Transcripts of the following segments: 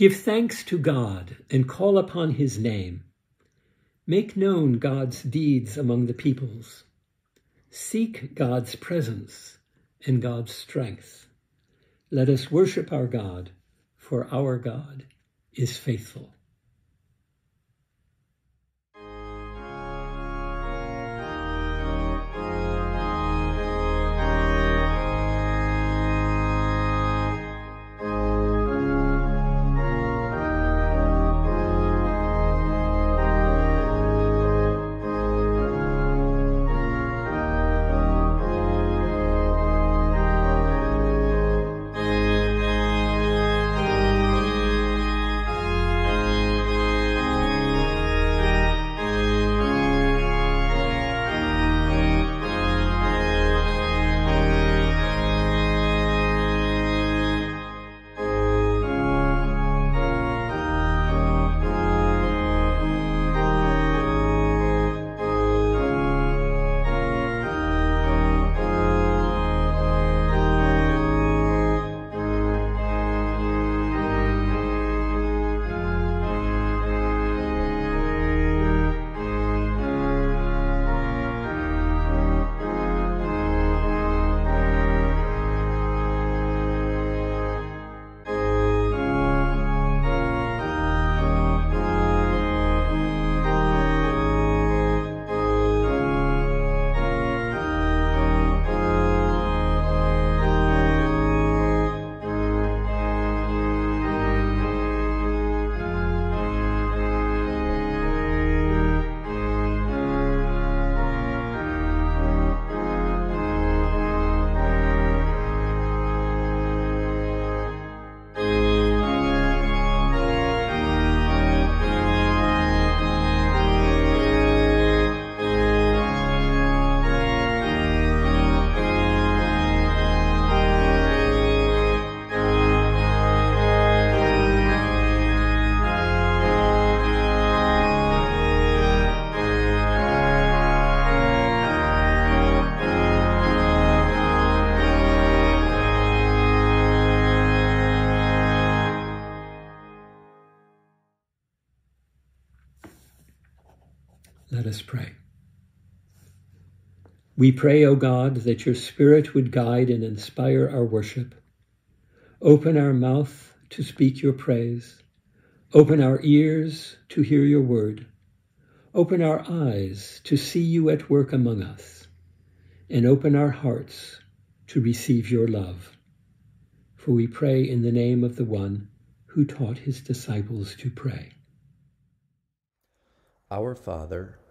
Give thanks to God and call upon his name. Make known God's deeds among the peoples. Seek God's presence and God's strength. Let us worship our God, for our God is faithful. Us pray. We pray, O God, that your Spirit would guide and inspire our worship. Open our mouth to speak your praise. Open our ears to hear your word. Open our eyes to see you at work among us. And open our hearts to receive your love. For we pray in the name of the one who taught his disciples to pray. Our Father,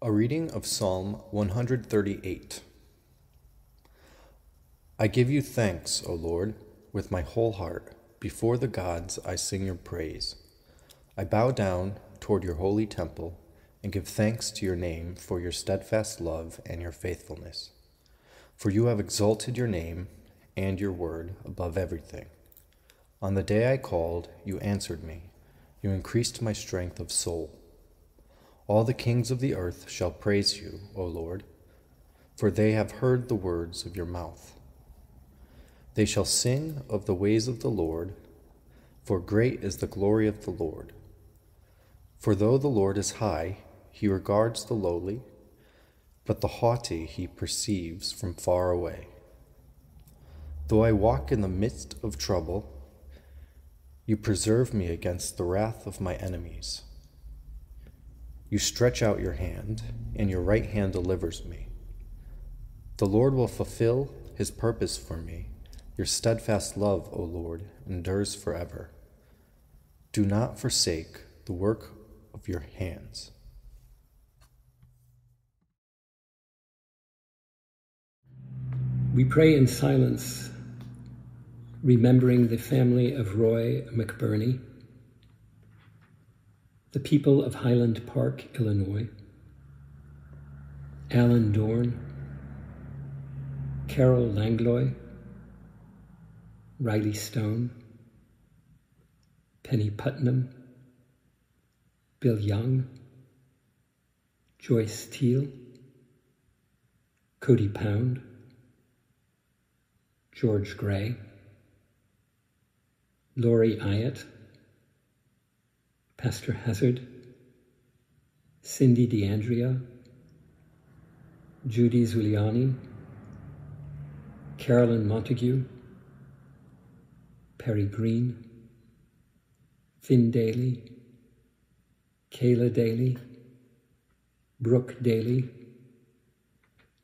A reading of Psalm 138. I give you thanks, O Lord, with my whole heart. Before the gods I sing your praise. I bow down toward your holy temple and give thanks to your name for your steadfast love and your faithfulness. For you have exalted your name and your word above everything. On the day I called, you answered me. You increased my strength of soul. All the kings of the earth shall praise you, O Lord, for they have heard the words of your mouth. They shall sing of the ways of the Lord, for great is the glory of the Lord. For though the Lord is high, he regards the lowly, but the haughty he perceives from far away. Though I walk in the midst of trouble, you preserve me against the wrath of my enemies. You stretch out your hand, and your right hand delivers me. The Lord will fulfill his purpose for me. Your steadfast love, O Lord, endures forever. Do not forsake the work of your hands. We pray in silence, remembering the family of Roy McBurney the people of Highland Park, Illinois, Alan Dorn, Carol Langlois, Riley Stone, Penny Putnam, Bill Young, Joyce Teal, Cody Pound, George Gray, Laurie Ayatt, Pastor Hazard, Cindy DeAndrea, Judy Zuliani, Carolyn Montague, Perry Green, Finn Daly, Kayla Daly, Brooke Daly,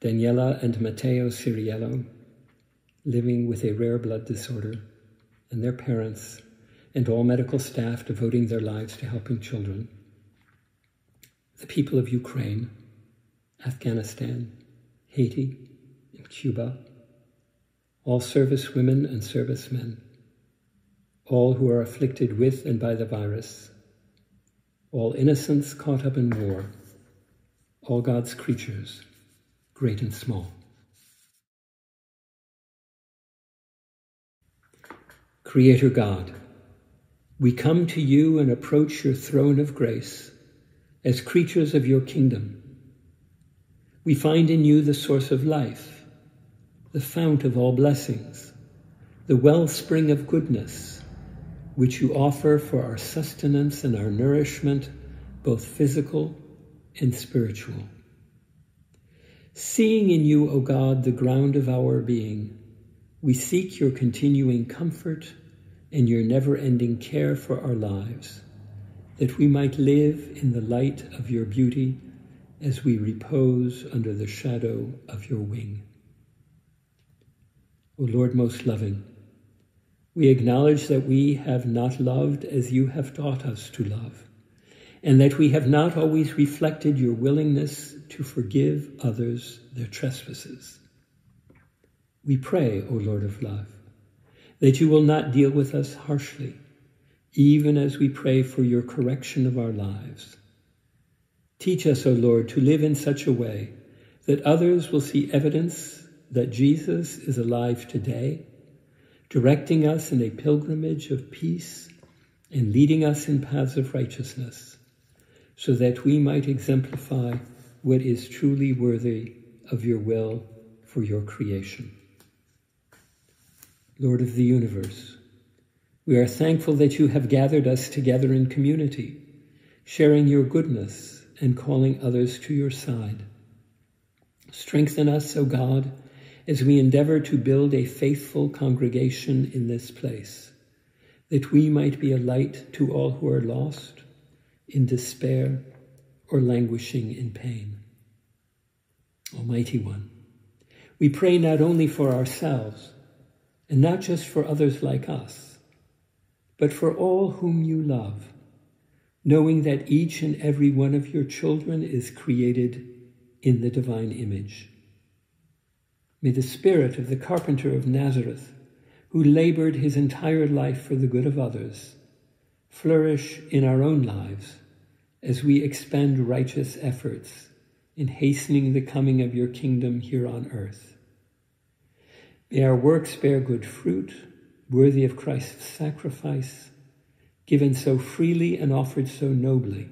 Daniela and Matteo Ciriello, living with a rare blood disorder, and their parents, and all medical staff devoting their lives to helping children. The people of Ukraine, Afghanistan, Haiti, and Cuba, all service women and servicemen, all who are afflicted with and by the virus, all innocents caught up in war, all God's creatures, great and small. Creator God, we come to you and approach your throne of grace as creatures of your kingdom. We find in you the source of life, the fount of all blessings, the wellspring of goodness which you offer for our sustenance and our nourishment, both physical and spiritual. Seeing in you, O God, the ground of our being, we seek your continuing comfort and your never ending care for our lives, that we might live in the light of your beauty as we repose under the shadow of your wing. O Lord most loving, we acknowledge that we have not loved as you have taught us to love, and that we have not always reflected your willingness to forgive others their trespasses. We pray, O Lord of love, that you will not deal with us harshly, even as we pray for your correction of our lives. Teach us, O Lord, to live in such a way that others will see evidence that Jesus is alive today directing us in a pilgrimage of peace and leading us in paths of righteousness, so that we might exemplify what is truly worthy of your will for your creation. Lord of the universe, we are thankful that you have gathered us together in community, sharing your goodness and calling others to your side. Strengthen us, O God, as we endeavor to build a faithful congregation in this place, that we might be a light to all who are lost, in despair, or languishing in pain. Almighty One, we pray not only for ourselves, and not just for others like us, but for all whom you love, knowing that each and every one of your children is created in the divine image. May the spirit of the carpenter of Nazareth, who labored his entire life for the good of others, flourish in our own lives as we expend righteous efforts in hastening the coming of your kingdom here on earth. May our works bear good fruit, worthy of Christ's sacrifice, given so freely and offered so nobly,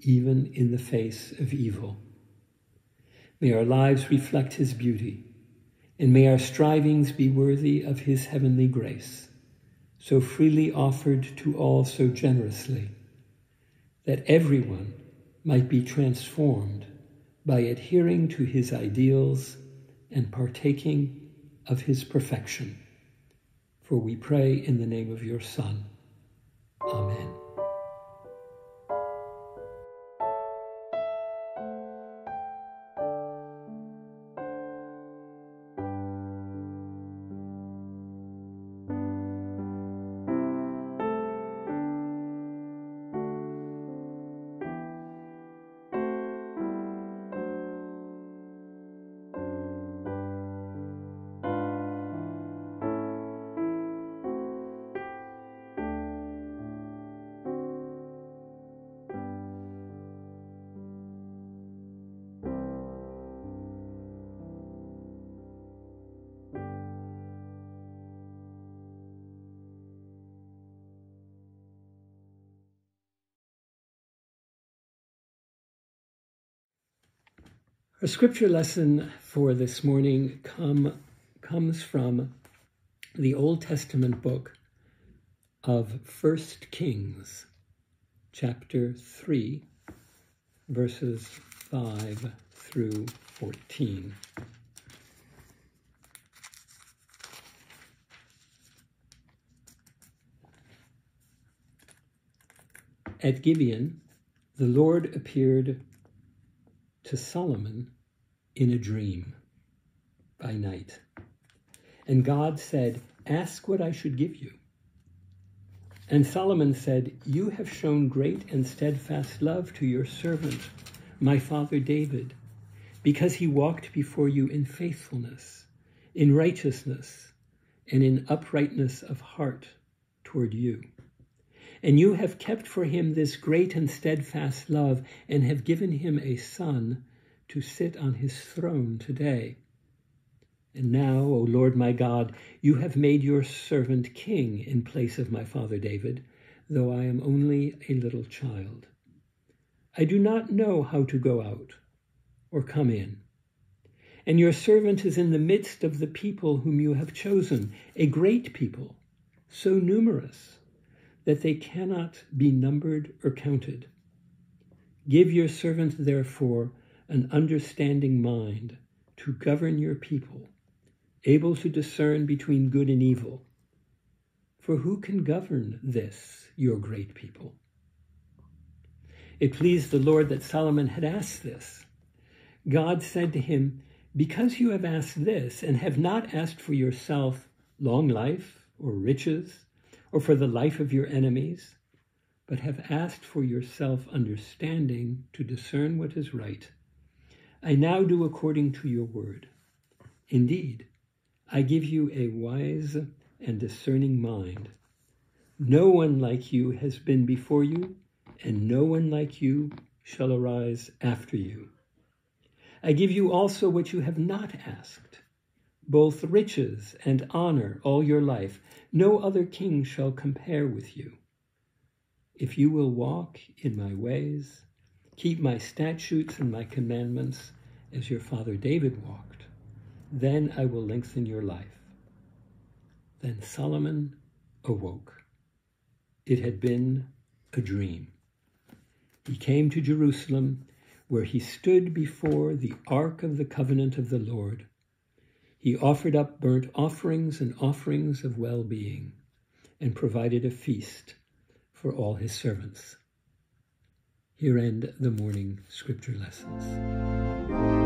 even in the face of evil. May our lives reflect his beauty and may our strivings be worthy of his heavenly grace, so freely offered to all so generously, that everyone might be transformed by adhering to his ideals and partaking of his perfection. For we pray in the name of your Son. Amen. Our scripture lesson for this morning come, comes from the Old Testament book of First Kings, chapter 3, verses 5 through 14. At Gibeon, the Lord appeared to Solomon in a dream by night. And God said, Ask what I should give you. And Solomon said, You have shown great and steadfast love to your servant, my father David, because he walked before you in faithfulness, in righteousness, and in uprightness of heart toward you. And you have kept for him this great and steadfast love, and have given him a son to sit on his throne today. And now, O Lord my God, you have made your servant king in place of my father David, though I am only a little child. I do not know how to go out or come in. And your servant is in the midst of the people whom you have chosen, a great people, so numerous that they cannot be numbered or counted. Give your servant, therefore, an understanding mind to govern your people, able to discern between good and evil. For who can govern this, your great people? It pleased the Lord that Solomon had asked this. God said to him, Because you have asked this, and have not asked for yourself long life or riches, or for the life of your enemies, but have asked for yourself understanding to discern what is right. I now do according to your word. Indeed, I give you a wise and discerning mind. No one like you has been before you, and no one like you shall arise after you. I give you also what you have not asked both riches and honor all your life. No other king shall compare with you. If you will walk in my ways, keep my statutes and my commandments as your father David walked, then I will lengthen your life. Then Solomon awoke. It had been a dream. He came to Jerusalem, where he stood before the ark of the covenant of the Lord he offered up burnt offerings and offerings of well being, and provided a feast for all his servants. Here end the morning scripture lessons.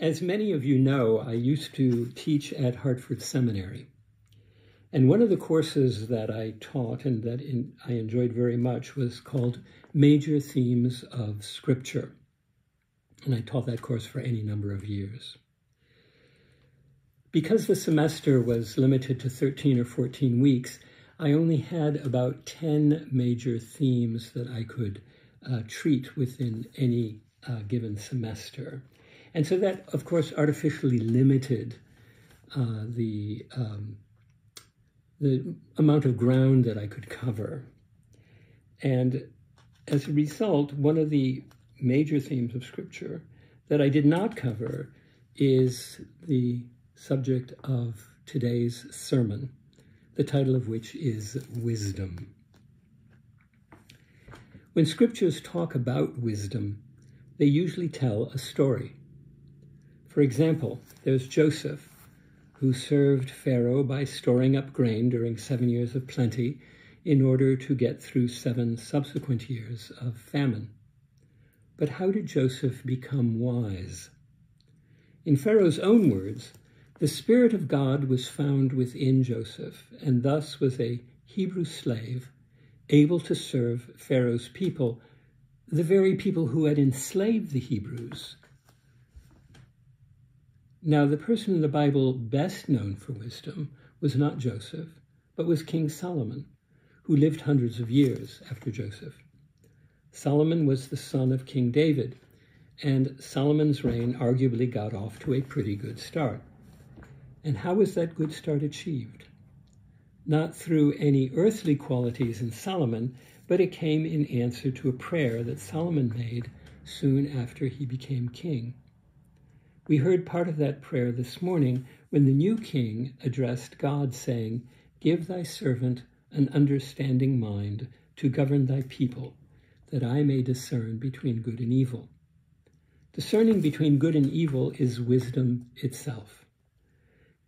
As many of you know, I used to teach at Hartford Seminary. And one of the courses that I taught and that in, I enjoyed very much was called Major Themes of Scripture. And I taught that course for any number of years. Because the semester was limited to 13 or 14 weeks, I only had about 10 major themes that I could uh, treat within any uh, given semester. And so that, of course, artificially limited uh, the, um, the amount of ground that I could cover. And as a result, one of the major themes of Scripture that I did not cover is the subject of today's sermon, the title of which is Wisdom. When scriptures talk about wisdom, they usually tell a story. For example, there's Joseph, who served Pharaoh by storing up grain during seven years of plenty in order to get through seven subsequent years of famine. But how did Joseph become wise? In Pharaoh's own words, the Spirit of God was found within Joseph, and thus was a Hebrew slave able to serve Pharaoh's people, the very people who had enslaved the Hebrews. Now, the person in the Bible best known for wisdom was not Joseph, but was King Solomon, who lived hundreds of years after Joseph. Solomon was the son of King David, and Solomon's reign arguably got off to a pretty good start. And how was that good start achieved? not through any earthly qualities in Solomon, but it came in answer to a prayer that Solomon made soon after he became king. We heard part of that prayer this morning when the new king addressed God, saying, Give thy servant an understanding mind to govern thy people, that I may discern between good and evil. Discerning between good and evil is wisdom itself.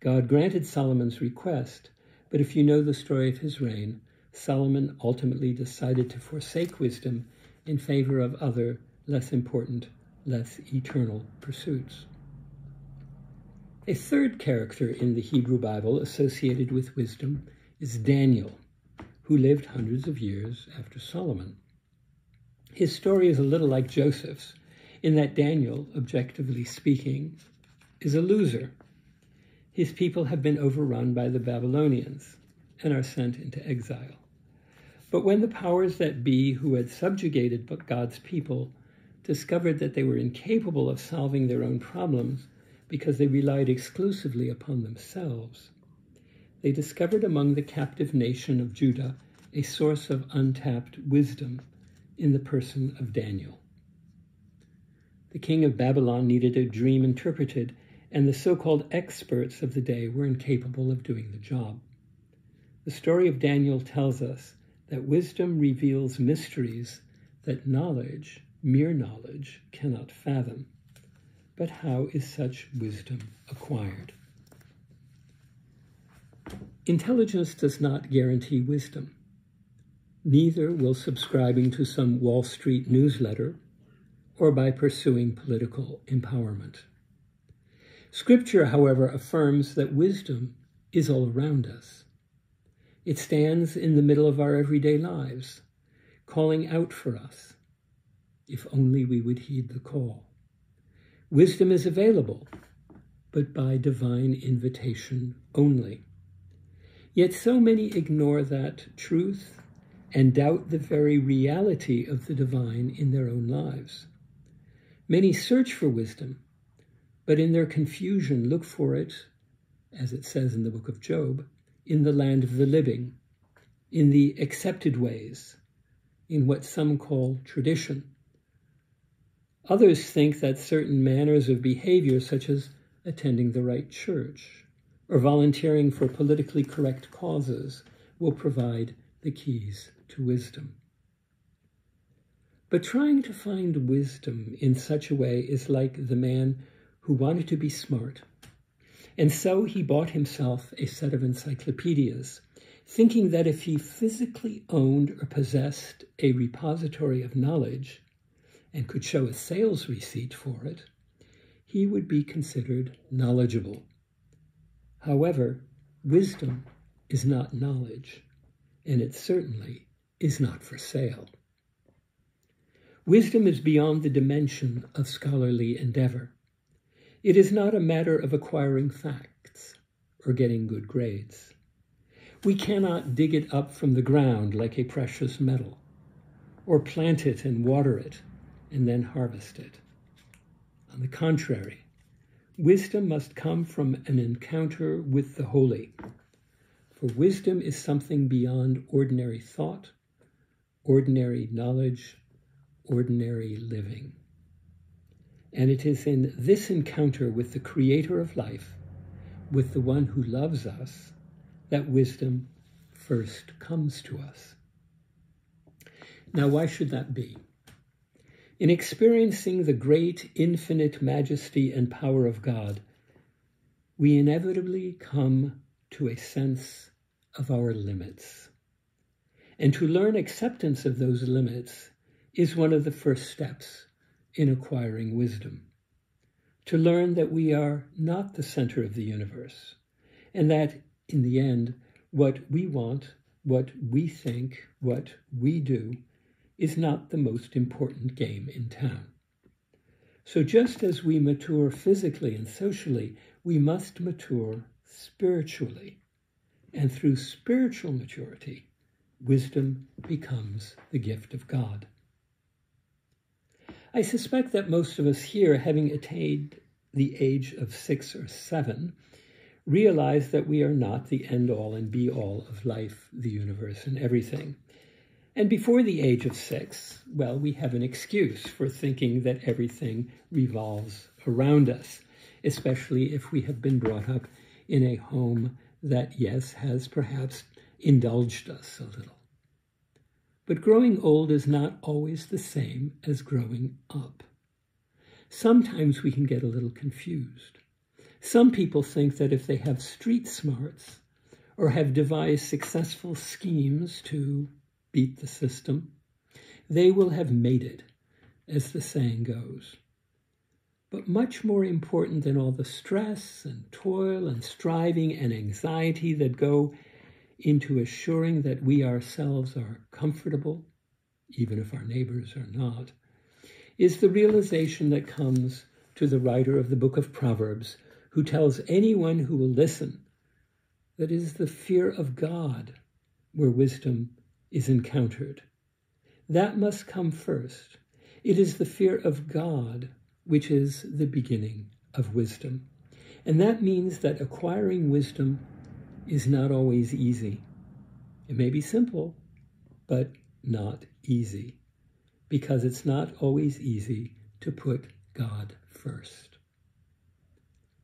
God granted Solomon's request but if you know the story of his reign, Solomon ultimately decided to forsake wisdom in favor of other, less important, less eternal pursuits. A third character in the Hebrew Bible associated with wisdom is Daniel, who lived hundreds of years after Solomon. His story is a little like Joseph's, in that Daniel, objectively speaking, is a loser his people have been overrun by the Babylonians and are sent into exile. But when the powers that be who had subjugated God's people discovered that they were incapable of solving their own problems because they relied exclusively upon themselves, they discovered among the captive nation of Judah a source of untapped wisdom in the person of Daniel. The king of Babylon needed a dream interpreted and the so called experts of the day were incapable of doing the job. The story of Daniel tells us that wisdom reveals mysteries that knowledge, mere knowledge, cannot fathom. But how is such wisdom acquired? Intelligence does not guarantee wisdom. Neither will subscribing to some Wall Street newsletter or by pursuing political empowerment. Scripture, however, affirms that wisdom is all around us. It stands in the middle of our everyday lives, calling out for us, if only we would heed the call. Wisdom is available, but by divine invitation only. Yet so many ignore that truth and doubt the very reality of the divine in their own lives. Many search for wisdom, but in their confusion look for it, as it says in the book of Job, in the land of the living, in the accepted ways, in what some call tradition. Others think that certain manners of behavior, such as attending the right church or volunteering for politically correct causes, will provide the keys to wisdom. But trying to find wisdom in such a way is like the man who wanted to be smart. And so he bought himself a set of encyclopedias, thinking that if he physically owned or possessed a repository of knowledge and could show a sales receipt for it, he would be considered knowledgeable. However, wisdom is not knowledge, and it certainly is not for sale. Wisdom is beyond the dimension of scholarly endeavor. It is not a matter of acquiring facts or getting good grades. We cannot dig it up from the ground like a precious metal, or plant it and water it and then harvest it. On the contrary, wisdom must come from an encounter with the holy. For wisdom is something beyond ordinary thought, ordinary knowledge, ordinary living. And it is in this encounter with the Creator of life, with the one who loves us, that wisdom first comes to us. Now, why should that be? In experiencing the great infinite majesty and power of God, we inevitably come to a sense of our limits. And to learn acceptance of those limits is one of the first steps in acquiring wisdom. To learn that we are not the center of the universe, and that in the end, what we want, what we think, what we do, is not the most important game in town. So, just as we mature physically and socially, we must mature spiritually. And through spiritual maturity, wisdom becomes the gift of God. I suspect that most of us here, having attained the age of six or seven, realize that we are not the end all and be all of life, the universe, and everything. And before the age of six, well, we have an excuse for thinking that everything revolves around us, especially if we have been brought up in a home that, yes, has perhaps indulged us a little. But growing old is not always the same as growing up. Sometimes we can get a little confused. Some people think that if they have street smarts or have devised successful schemes to beat the system. They will have made it, as the saying goes. But much more important than all the stress and toil and striving and anxiety that go into assuring that we ourselves are comfortable, even if our neighbors are not, is the realization that comes to the writer of the book of Proverbs, who tells anyone who will listen that it is the fear of God where wisdom is encountered. That must come first. It is the fear of God which is the beginning of wisdom. And that means that acquiring wisdom is not always easy. It may be simple, but not easy, because it's not always easy to put God first.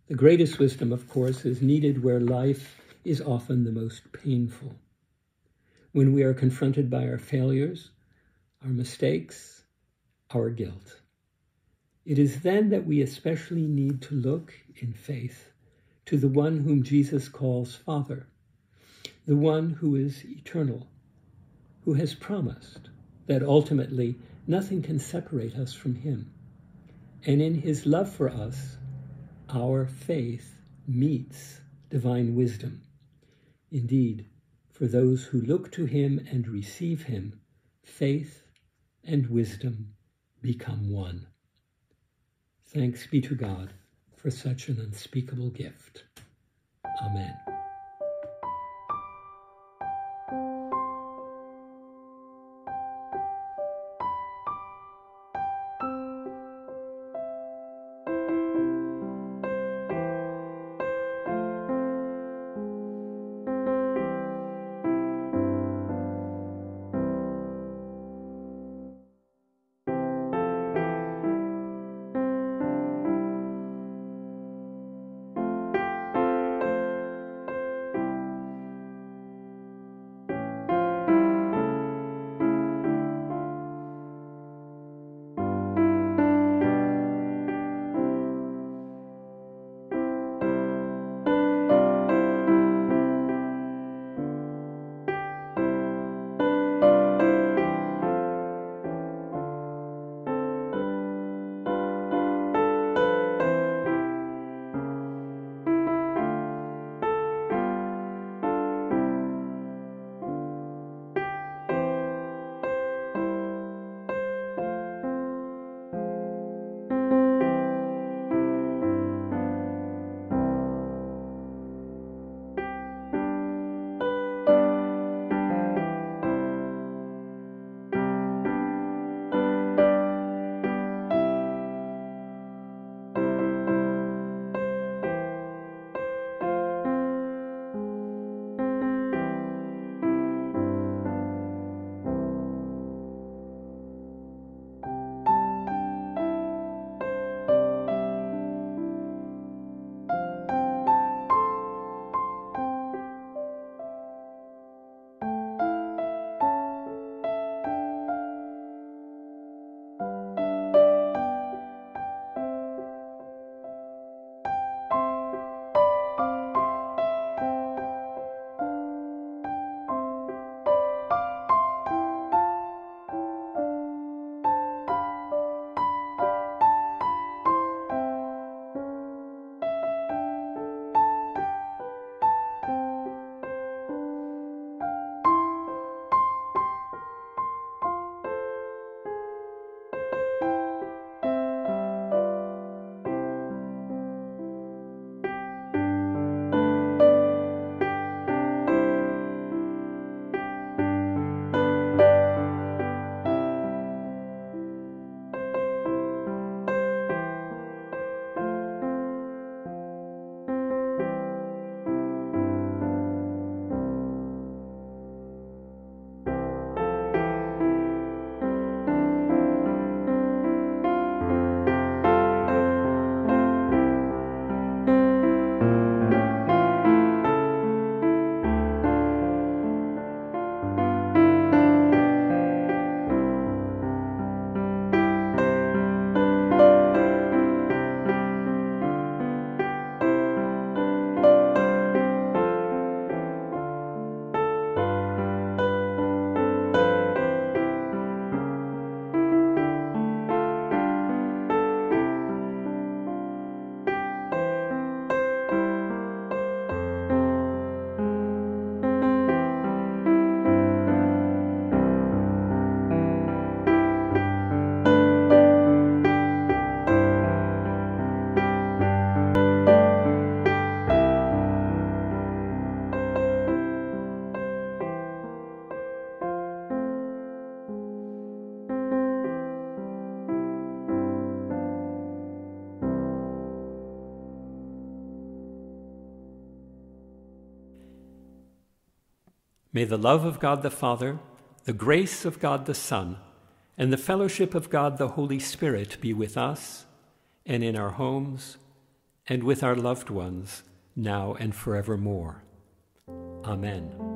The greatest wisdom, of course, is needed where life is often the most painful when we are confronted by our failures, our mistakes, our guilt. It is then that we especially need to look in faith to the one whom Jesus calls Father, the one who is eternal, who has promised that ultimately nothing can separate us from him. And in his love for us, our faith meets divine wisdom. Indeed, for those who look to him and receive him, faith and wisdom become one. Thanks be to God for such an unspeakable gift. Amen. May the love of God the Father, the grace of God the Son, and the fellowship of God the Holy Spirit be with us and in our homes and with our loved ones now and forevermore. Amen.